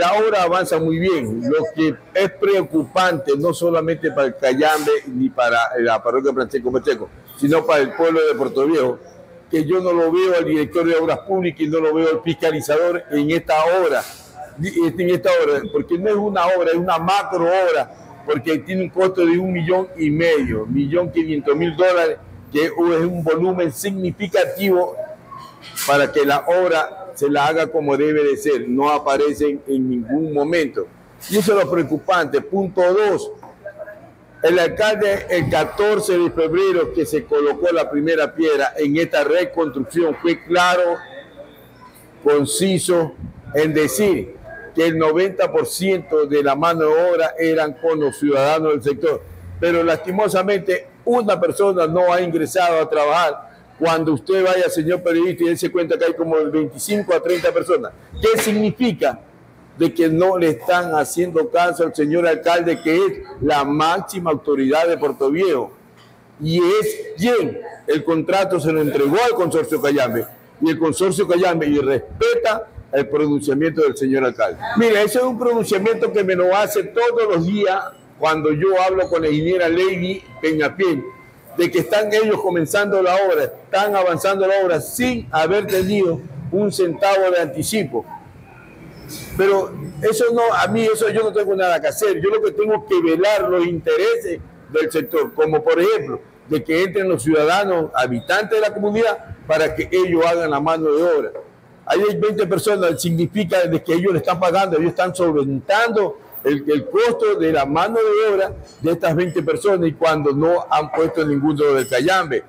La obra avanza muy bien, lo que es preocupante no solamente para el Cayambe ni para la parroquia Francisco Pacheco, sino para el pueblo de Puerto Viejo, que yo no lo veo al director de Obras Públicas y no lo veo al fiscalizador en esta obra, en esta obra, porque no es una obra, es una macro obra, porque tiene un costo de un millón y medio, millón quinientos mil dólares, que es un volumen significativo para que la obra se la haga como debe de ser, no aparecen en ningún momento. Y eso es lo preocupante. Punto dos, el alcalde el 14 de febrero que se colocó la primera piedra en esta reconstrucción fue claro, conciso en decir que el 90% de la mano de obra eran con los ciudadanos del sector. Pero lastimosamente una persona no ha ingresado a trabajar cuando usted vaya, señor periodista, y él se cuenta que hay como 25 a 30 personas. ¿Qué significa? De que no le están haciendo caso al señor alcalde, que es la máxima autoridad de Puerto Viejo. Y es quien el contrato se lo entregó al consorcio Cayambe. Y el consorcio Cayambe y respeta el pronunciamiento del señor alcalde. Mira, ese es un pronunciamiento que me lo hace todos los días cuando yo hablo con la ingeniera Lady Peñapiel de que están ellos comenzando la obra, están avanzando la obra sin haber tenido un centavo de anticipo. Pero eso no, a mí eso yo no tengo nada que hacer. Yo lo que tengo que velar los intereses del sector, como por ejemplo, de que entren los ciudadanos, habitantes de la comunidad, para que ellos hagan la mano de obra. Ahí hay 20 personas, significa que ellos le están pagando, ellos están solventando el, costo de la mano de obra de estas 20 personas y cuando no han puesto ninguno del Cayambe.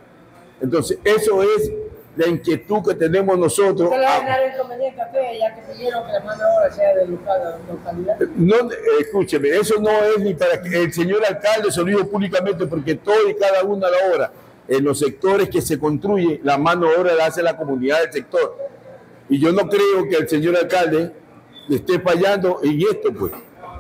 Entonces, eso es la inquietud que tenemos nosotros. ¿Qué le va a dar inconveniente a ya que pidieron que la mano de obra sea de localidad? No, escúcheme, eso no es ni para que el señor alcalde se lo dijo públicamente porque todo y cada una de la obra, en los sectores que se construye, la mano de obra la hace la comunidad del sector. Y yo no creo que el señor alcalde esté fallando en esto, pues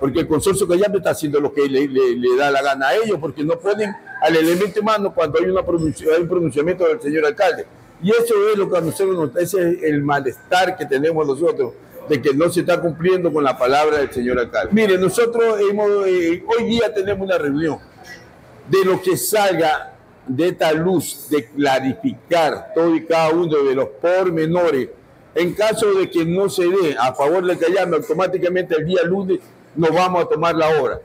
porque el consorcio Cayambe está haciendo lo que le, da la gana a ellos, porque no pueden al elemento humano cuando hay, una un pronunciamiento del señor alcalde. Y eso es lo que a nosotros nos ese es el malestar que tenemos nosotros, de que no se está cumpliendo con la palabra del señor alcalde. Mire, nosotros hemos, eh, hoy día tenemos una reunión de lo que salga de esta luz, de clarificar todo y cada uno de los pormenores. En caso de que no se dé a favor del Cayambe, automáticamente el día lunes no vamos a tomar la obra.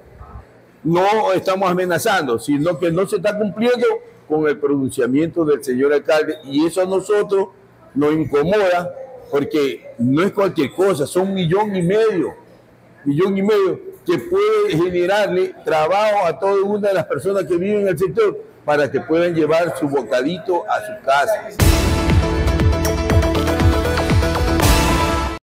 No estamos amenazando, sino que no se está cumpliendo con el pronunciamiento del señor alcalde y eso a nosotros nos incomoda porque no es cualquier cosa, son un millón y medio, millón y medio que puede generarle trabajo a toda una de las personas que viven en el sector para que puedan llevar su bocadito a su casa.